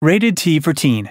Rated T for Teen.